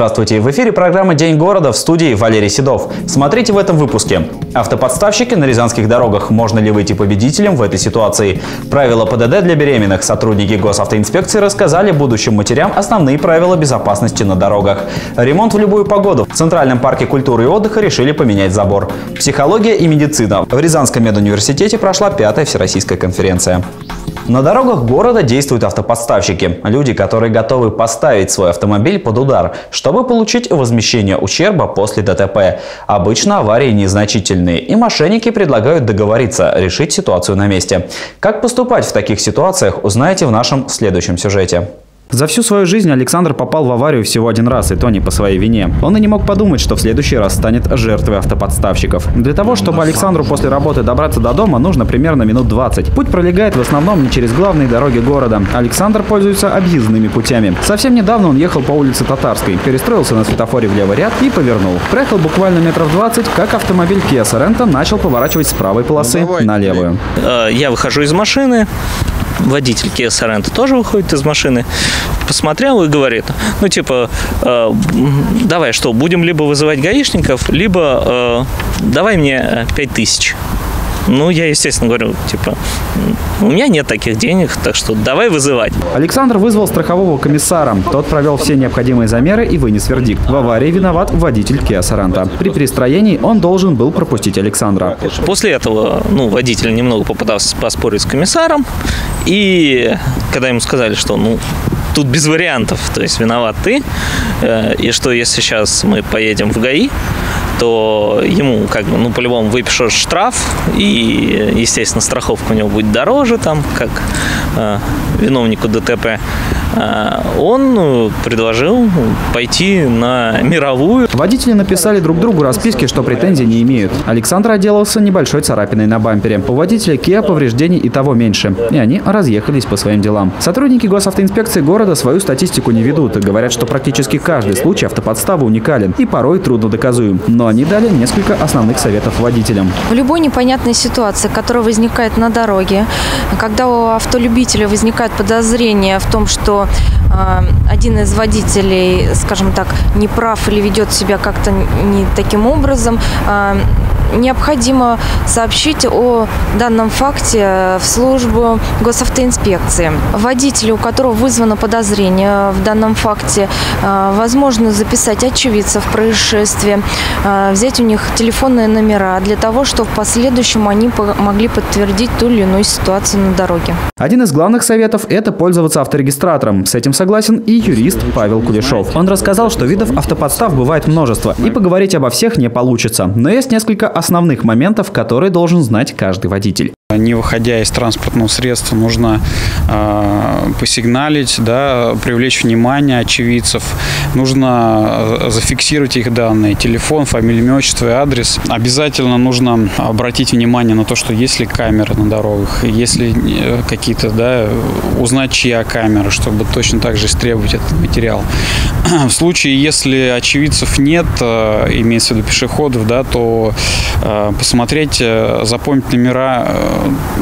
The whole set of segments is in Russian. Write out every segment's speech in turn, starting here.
Здравствуйте! В эфире программа «День города» в студии Валерий Седов. Смотрите в этом выпуске. Автоподставщики на рязанских дорогах. Можно ли выйти победителем в этой ситуации? Правила ПДД для беременных. Сотрудники госавтоинспекции рассказали будущим матерям основные правила безопасности на дорогах. Ремонт в любую погоду. В Центральном парке культуры и отдыха решили поменять забор. Психология и медицина. В Рязанском медуниверситете прошла пятая всероссийская конференция. На дорогах города действуют автоподставщики. Люди, которые готовы поставить свой автомобиль под удар, чтобы получить возмещение ущерба после ДТП. Обычно аварии незначительные, и мошенники предлагают договориться, решить ситуацию на месте. Как поступать в таких ситуациях, узнаете в нашем следующем сюжете. За всю свою жизнь Александр попал в аварию всего один раз, и то не по своей вине. Он и не мог подумать, что в следующий раз станет жертвой автоподставщиков. Для того, чтобы Александру после работы добраться до дома, нужно примерно минут 20. Путь пролегает в основном не через главные дороги города. Александр пользуется объездными путями. Совсем недавно он ехал по улице Татарской, перестроился на светофоре в левый ряд и повернул. Проехал буквально метров 20, как автомобиль Kia Sorento начал поворачивать с правой полосы ну, на левую. Э, я выхожу из машины, водитель Kia Sorento тоже выходит из машины, посмотрел и говорит, ну, типа, э, давай что, будем либо вызывать гаишников, либо э, давай мне 5000. Ну, я, естественно, говорю, типа, у меня нет таких денег, так что давай вызывать. Александр вызвал страхового комиссара. Тот провел все необходимые замеры и вынес вердикт. В аварии виноват водитель Kia Sorento. При перестроении он должен был пропустить Александра. После этого, ну, водитель немного попытался поспорить с комиссаром. И когда ему сказали, что, ну, тут без вариантов, то есть виноват ты, э, и что если сейчас мы поедем в ГАИ, то ему как бы, ну, по-любому выпишешь штраф, и, естественно, страховка у него будет дороже, там, как э, виновнику ДТП. Э, он ну, предложил пойти на мировую. Водители написали друг другу расписки, что претензий не имеют. Александр отделался небольшой царапиной на бампере. У водителя Kia повреждений и того меньше. И они разъехались по своим делам. Сотрудники госавтоинспекции города свою статистику не ведут и говорят, что практически каждый случай автоподставы уникален и порой трудно доказуем. Но они дали несколько основных советов водителям. В любой непонятной ситуации, которая возникает на дороге, когда у автолюбителя возникает подозрение в том, что э, один из водителей, скажем так, не прав или ведет себя как-то не таким образом, э, необходимо сообщить о данном факте в службу госавтоинспекции. Водителю, у которого вызвано подозрение в данном факте, э, возможно записать очевидцев происшествия, э, взять у них телефонные номера для того, чтобы в последующем они могли подтвердить ту или иную ситуацию на дороге. Один из главных советов – это пользоваться авторегистратором. С этим согласен и юрист Павел Кулешов. Он рассказал, что видов автоподстав бывает множество, и поговорить обо всех не получится. Но есть несколько основных моментов, которые должен знать каждый водитель. Не выходя из транспортного средства, нужно э, посигналить, да, привлечь внимание очевидцев. Нужно э, зафиксировать их данные, телефон, фамилия, имя, отчество и адрес. Обязательно нужно обратить внимание на то, что есть ли камеры на дорогах, есть ли э, какие-то, да, узнать, чья камера, чтобы точно так же истребовать этот материал. В случае, если очевидцев нет, э, имеется в виду пешеходов, да, то э, посмотреть, э, запомнить номера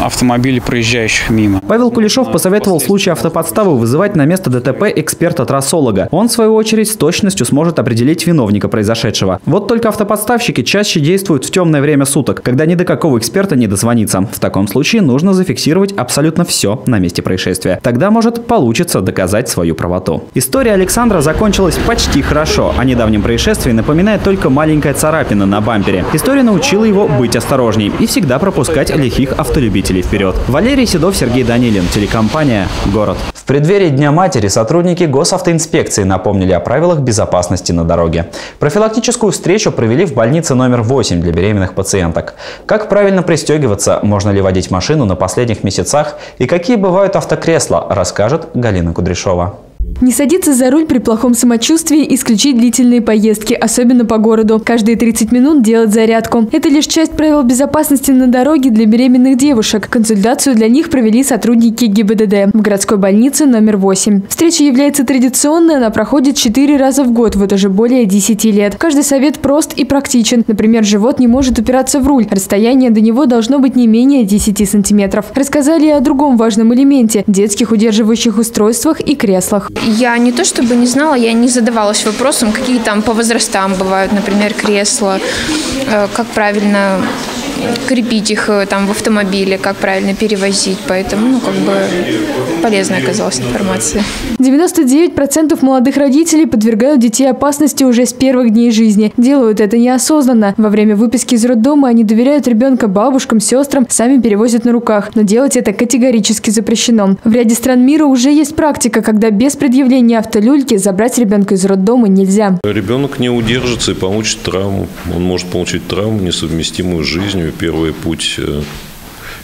автомобилей, проезжающих мимо. Павел Кулешов посоветовал в случае автоподставы вызывать на место ДТП эксперта-трассолога. Он, в свою очередь, с точностью сможет определить виновника произошедшего. Вот только автоподставщики чаще действуют в темное время суток, когда ни до какого эксперта не дозвониться. В таком случае нужно зафиксировать абсолютно все на месте происшествия. Тогда, может, получится доказать свою правоту. История Александра закончилась почти хорошо. О недавнем происшествии напоминает только маленькая царапина на бампере. История научила его быть осторожней и всегда пропускать лихих автолюбителей вперед. Валерий Седов, Сергей Данилин, телекомпания «Город». Преддверии Дня матери сотрудники госавтоинспекции напомнили о правилах безопасности на дороге. Профилактическую встречу провели в больнице номер 8 для беременных пациенток. Как правильно пристегиваться, можно ли водить машину на последних месяцах и какие бывают автокресла, расскажет Галина Кудряшова. Не садиться за руль при плохом самочувствии, исключить длительные поездки, особенно по городу. Каждые 30 минут делать зарядку. Это лишь часть правил безопасности на дороге для беременных девушек. Консультацию для них провели сотрудники ГИБДД в городской больнице номер 8. Встреча является традиционной, она проходит 4 раза в год, вот уже более 10 лет. Каждый совет прост и практичен. Например, живот не может упираться в руль. Расстояние до него должно быть не менее 10 сантиметров. Рассказали о другом важном элементе – детских удерживающих устройствах и креслах. Я не то чтобы не знала, я не задавалась вопросом, какие там по возрастам бывают, например, кресла, э, как правильно крепить их э, там в автомобиле, как правильно перевозить. Поэтому, ну, как бы полезная оказалась информация. 99% молодых родителей подвергают детей опасности уже с первых дней жизни. Делают это неосознанно. Во время выписки из роддома они доверяют ребенка бабушкам, сестрам, сами перевозят на руках. Но делать это категорически запрещено. В ряде стран мира уже есть практика, когда без предъявления автолюльки забрать ребенка из роддома нельзя. Ребенок не удержится и получит травму. Он может получить травму, несовместимую с жизнью. Первый путь э,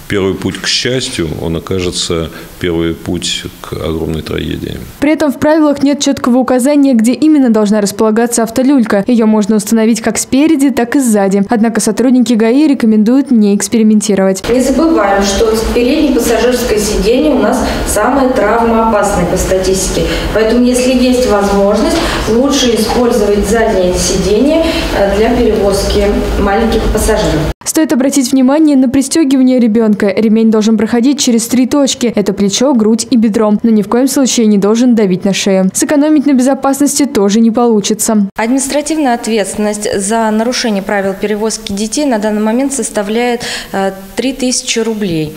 первый путь к счастью, он окажется первый путь к огромной трагедии. При этом в правилах нет четкого указания, где именно должна располагаться автолюлька. Ее можно установить как спереди, так и сзади. Однако сотрудники ГАИ рекомендуют не экспериментировать. Не забываем, что переднее пассажирское сиденье у нас самое травмоопасное по статистике. Поэтому, если есть возможность, лучше использовать заднее сиденье э, для перевозки маленьких пассажиров. Стоит обратить внимание на пристегивание ребенка. Ремень должен проходить через три точки. Это плечо, грудь и бедро. Но ни в коем случае не должен давить на шею. Сэкономить на безопасности тоже не получится. Административная ответственность за нарушение правил перевозки детей на данный момент составляет 3000 э, рублей.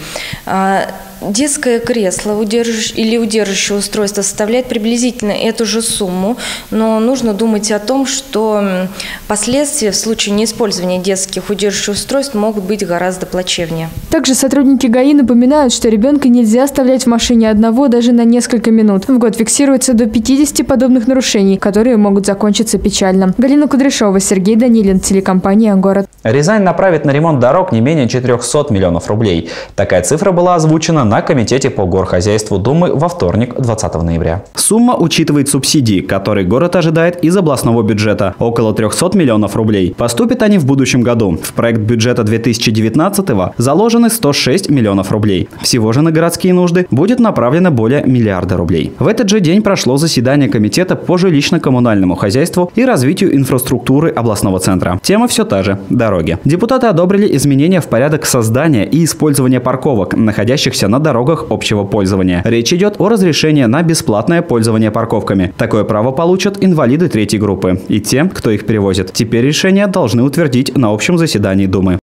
Детское кресло удерживающее, или удерживающее устройство составляет приблизительно эту же сумму, но нужно думать о том, что последствия в случае неиспользования детских удерживающих устройств могут быть гораздо плачевнее. Также сотрудники ГАИ напоминают, что ребенка нельзя оставлять в машине одного даже на несколько минут. В год фиксируется до 50 подобных нарушений, которые могут закончиться печально. Галина Кудряшова, Сергей Данилин, телекомпания «Город». Рязань направит на ремонт дорог не менее 400 миллионов рублей. Такая цифра была озвучена на Комитете по горхозяйству Думы во вторник, 20 ноября. Сумма учитывает субсидии, которые город ожидает из областного бюджета – около 300 миллионов рублей. Поступят они в будущем году. В проект бюджета 2019 заложены 106 миллионов рублей. Всего же на городские нужды будет направлено более миллиарда рублей. В этот же день прошло заседание Комитета по жилищно-коммунальному хозяйству и развитию инфраструктуры областного центра. Тема все та же – дороги. Депутаты одобрили изменения в порядок создания и использования парковок, находящихся на дорогах общего пользования. Речь идет о разрешении на бесплатное пользование парковками. Такое право получат инвалиды третьей группы и те, кто их перевозит. Теперь решение должны утвердить на общем заседании Думы.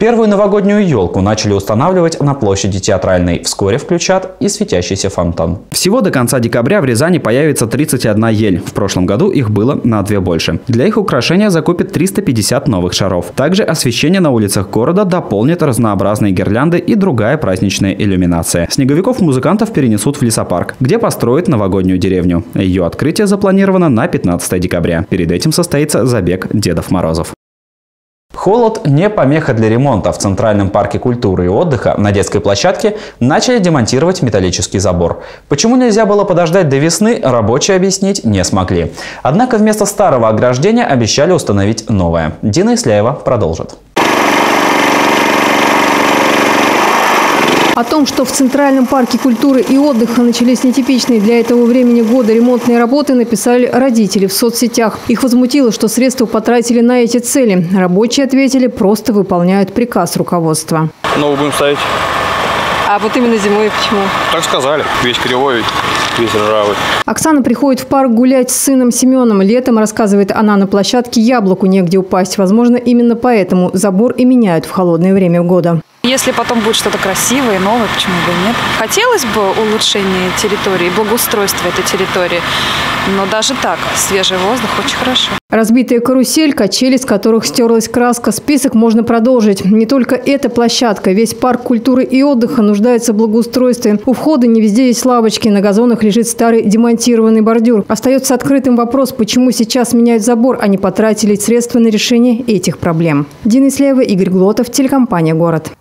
Первую новогоднюю елку начали устанавливать на площади Театральной. Вскоре включат и светящийся фонтан. Всего до конца декабря в Рязани появится 31 ель. В прошлом году их было на две больше. Для их украшения закупят 350 новых шаров. Также освещение на улицах города дополнит разнообразные гирлянды и другая праздничная иллюминация. Снеговиков музыкантов перенесут в лесопарк, где построят новогоднюю деревню. Ее открытие запланировано на 15 декабря. Перед этим состоится забег Дедов Морозов. Холод не помеха для ремонта. В Центральном парке культуры и отдыха на детской площадке начали демонтировать металлический забор. Почему нельзя было подождать до весны, рабочие объяснить не смогли. Однако вместо старого ограждения обещали установить новое. Дина Исляева продолжит. О том, что в Центральном парке культуры и отдыха начались нетипичные для этого времени года ремонтные работы, написали родители в соцсетях. Их возмутило, что средства потратили на эти цели. Рабочие ответили, просто выполняют приказ руководства. Новый будем ставить. А вот именно зимой почему? Так сказали. Весь кривой, весь ржавый. Оксана приходит в парк гулять с сыном Семеном. Летом, рассказывает она, на площадке яблоку негде упасть. Возможно, именно поэтому забор и меняют в холодное время года. Если потом будет что-то красивое, новое, почему бы и нет. Хотелось бы улучшения территории, благоустройства этой территории, но даже так, свежий воздух очень хорошо. Разбитая карусель, качели, с которых стерлась краска. Список можно продолжить. Не только эта площадка. Весь парк культуры и отдыха нуждается в благоустройстве. У входа не везде есть лавочки. На газонах лежит старый демонтированный бордюр. Остается открытым вопрос, почему сейчас меняют забор, а не потратили средства на решение этих проблем. Дина Ислеева, Игорь Глотов, телекомпания «Город».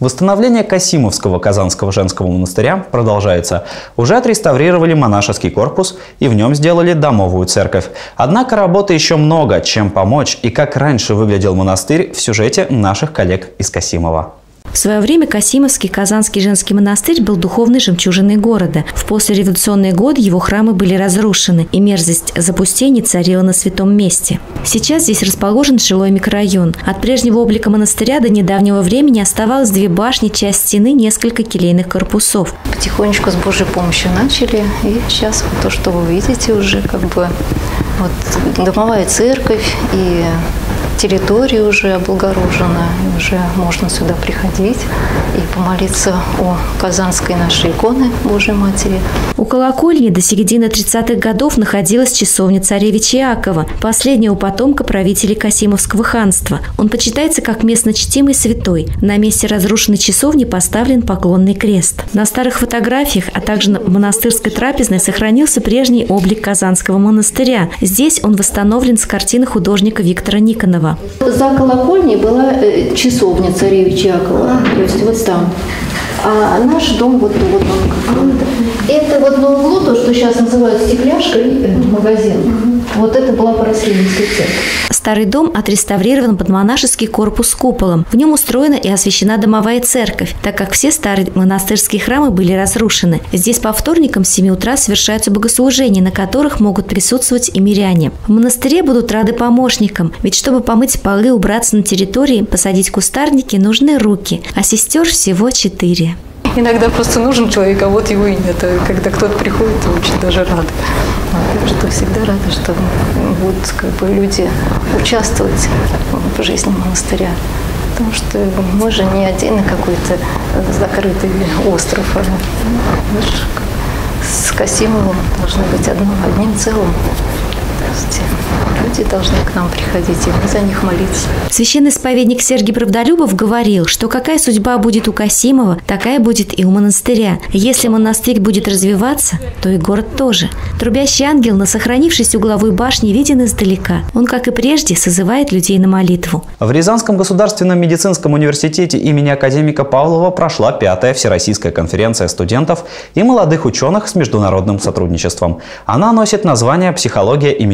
Восстановление Касимовского Казанского женского монастыря продолжается. Уже отреставрировали монашеский корпус и в нем сделали домовую церковь. Однако работы еще много, чем помочь и как раньше выглядел монастырь в сюжете наших коллег из Касимова. В свое время Касимовский Казанский женский монастырь был духовной жемчужиной города. В послереволюционные годы его храмы были разрушены, и мерзость запустения царила на святом месте. Сейчас здесь расположен жилой микрорайон. От прежнего облика монастыря до недавнего времени оставалось две башни, часть стены, несколько келейных корпусов. Потихонечку с Божьей помощью начали, и сейчас то, что вы видите уже, как бы вот домовая церковь и территория уже облагорожена, уже можно сюда приходить и помолиться о казанской нашей иконы Божьей Матери. У колокольни до середины 30-х годов находилась часовня царевича Иакова, последнего потомка правителей Касимовского ханства. Он почитается как местно чтимый святой. На месте разрушенной часовни поставлен поклонный крест. На старых фотографиях, а также на монастырской трапезной сохранился прежний облик Казанского монастыря. Здесь он восстановлен с картины художника Виктора Никонова. За колокольней была э, часовня царевича Якова, то есть вот там. А наш дом вот, вот он. Это вот на углу, то, что сейчас называют стекляшкой, э, магазин. Вот это была Парасхимская церковь. Старый дом отреставрирован под монашеский корпус с куполом. В нем устроена и освящена домовая церковь, так как все старые монастырские храмы были разрушены. Здесь по вторникам с 7 утра совершаются богослужения, на которых могут присутствовать и миряне. В монастыре будут рады помощникам, ведь чтобы помыть полы, убраться на территории, посадить кустарники, нужны руки, а сестер всего четыре. Иногда просто нужен человек, а вот его и нет. А когда кто-то приходит, то очень даже рады. Так что всегда рада, что будут как бы, люди участвовать в жизни монастыря. Потому что мы же не отдельно какой-то закрытый остров, а мы же с Касимовым должны быть одним, одним целым. Есть люди должны к нам приходить, и мы за них молиться. Священный исповедник Сергий Правдолюбов говорил, что какая судьба будет у Касимова, такая будет и у монастыря. Если монастырь будет развиваться, то и город тоже. Трубящий ангел на сохранившейся угловой башне виден издалека. Он, как и прежде, созывает людей на молитву. В Рязанском государственном медицинском университете имени академика Павлова прошла пятая Всероссийская конференция студентов и молодых ученых с международным сотрудничеством. Она носит название «Психология и медицина.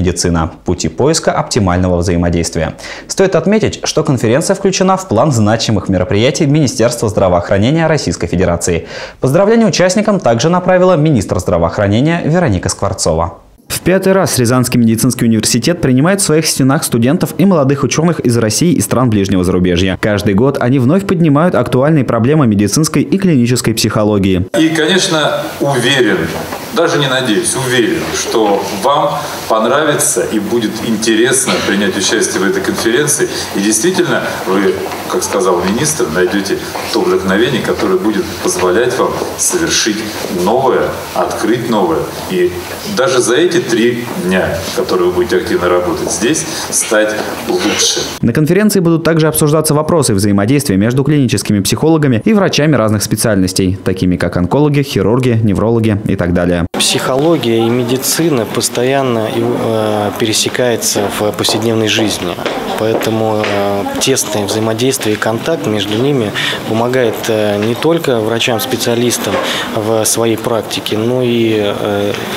Пути поиска оптимального взаимодействия». Стоит отметить, что конференция включена в план значимых мероприятий Министерства здравоохранения Российской Федерации. Поздравления участникам также направила министр здравоохранения Вероника Скворцова. В пятый раз Рязанский медицинский университет принимает в своих стенах студентов и молодых ученых из России и стран ближнего зарубежья. Каждый год они вновь поднимают актуальные проблемы медицинской и клинической психологии. И, конечно, уверен, даже не надеюсь, уверен, что вам понравится и будет интересно принять участие в этой конференции. И действительно, вы, как сказал министр, найдете то вдохновение, которое будет позволять вам совершить новое, открыть новое. И даже за эти три дня, которые вы будете активно работать здесь, стать лучше. На конференции будут также обсуждаться вопросы взаимодействия между клиническими психологами и врачами разных специальностей, такими как онкологи, хирурги, неврологи и так далее. Психология и медицина постоянно э, пересекаются в повседневной жизни. Поэтому э, тесное взаимодействие и контакт между ними помогает э, не только врачам-специалистам в своей практике, но и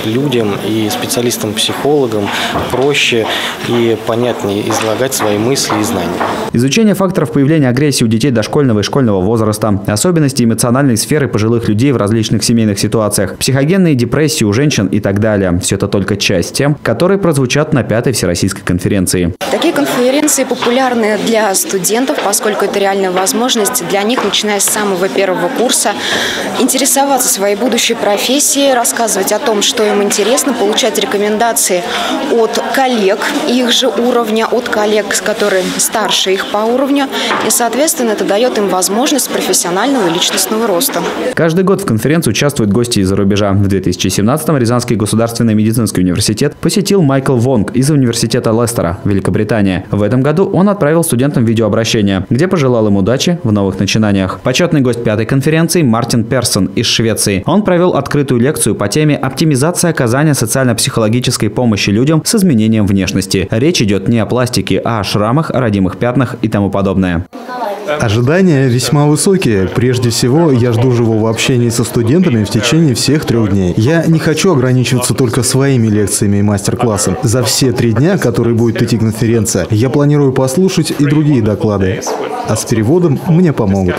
людям и специалистам-психологам проще и понятнее излагать свои мысли и знания. Изучение факторов появления агрессии у детей дошкольного и школьного возраста, особенности эмоциональной сферы пожилых людей в различных семейных ситуациях, психогенные депрессии у женщин и так далее. Все это только часть тем, которые прозвучат на пятой Всероссийской конференции. Такие конференции популярны для студентов, поскольку это реальная возможность для них, начиная с самого первого курса, интересоваться своей будущей профессией, рассказывать о том, что им интересно, получать рекомендации от коллег их же уровня, от коллег, которые старше их по уровню, и, соответственно, это дает им возможность профессионального и личностного роста. Каждый год в конференции участвуют гости из-за рубежа. В 2017-м Рязанский государственный медицинский университет посетил Майкл Вонг из университета Лестера, Великобритания. В этом году он отправил студентам видеообращение, где пожелал им удачи в новых начинаниях. Почетный гость пятой конференции Мартин Персон из Швеции. Он провел открытую лекцию по теме «Оптимизация оказания социально-психологической помощи людям с изменением внешности». Речь идет не о пластике, а о шрамах, родимых пятнах и тому подобное. Ожидания весьма высокие. Прежде всего, я жду живого общения со студентами в течение всех трех дней. Я не хочу ограничиваться только своими лекциями и мастер-классом. За все три дня, которые будет идти конференция, я планирую послушать и другие доклады. А с переводом мне помогут.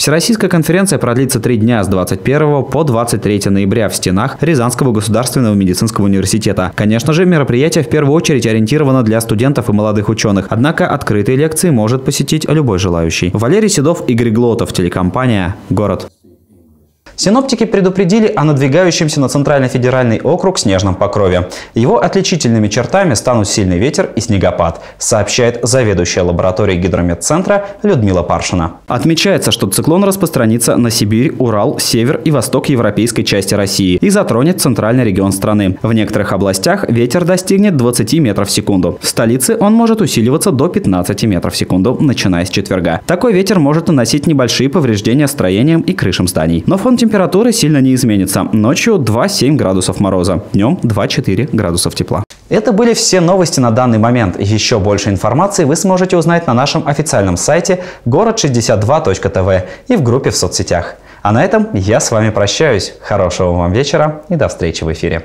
Всероссийская конференция продлится три дня с 21 по 23 ноября в стенах Рязанского государственного медицинского университета. Конечно же, мероприятие в первую очередь ориентировано для студентов и молодых ученых, однако открытые лекции может посетить любой желающий. Валерий Седов, Игорь Глотов, телекомпания «Город». Синоптики предупредили о надвигающемся на Центральный федеральный округ снежном покрове. Его отличительными чертами станут сильный ветер и снегопад, сообщает заведующая лабораторией гидрометцентра Людмила Паршина. Отмечается, что циклон распространится на Сибирь, Урал, север и восток европейской части России и затронет центральный регион страны. В некоторых областях ветер достигнет 20 метров в секунду. В столице он может усиливаться до 15 метров в секунду, начиная с четверга. Такой ветер может наносить небольшие повреждения строениям и крышам зданий. Но фон температуры Температура сильно не изменится. Ночью 2-7 градусов мороза, днем 2-4 градусов тепла. Это были все новости на данный момент. Еще больше информации вы сможете узнать на нашем официальном сайте город62.тв и в группе в соцсетях. А на этом я с вами прощаюсь. Хорошего вам вечера и до встречи в эфире.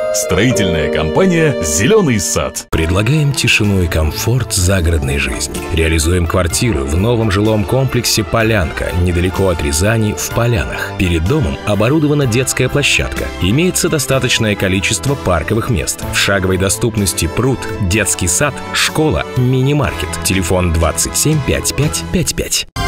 Строительная компания «Зеленый сад». Предлагаем тишину и комфорт загородной жизни. Реализуем квартиру в новом жилом комплексе «Полянка», недалеко от Рязани, в Полянах. Перед домом оборудована детская площадка. Имеется достаточное количество парковых мест. В шаговой доступности пруд, детский сад, школа, мини-маркет. Телефон 27 55 55.